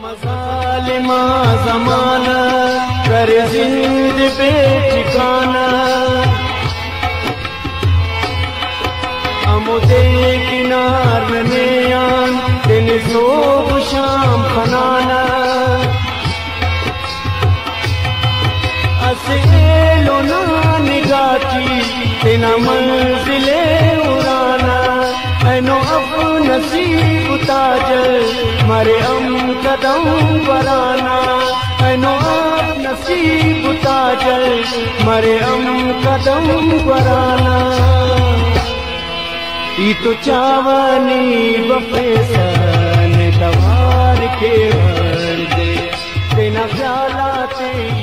मसालिमा जमाना, कर जिंद पे ठिकाना। अमुदे किनार में आन, दिन सोब शाम खनाना असेलो ना निगाची तेना मंजिले उड़ाना। ऐनो अब नसीब ताजल मरे कदम वराना नसीबा मरे कदम वराना ई के वर्दे तेना तव्हांखे नाला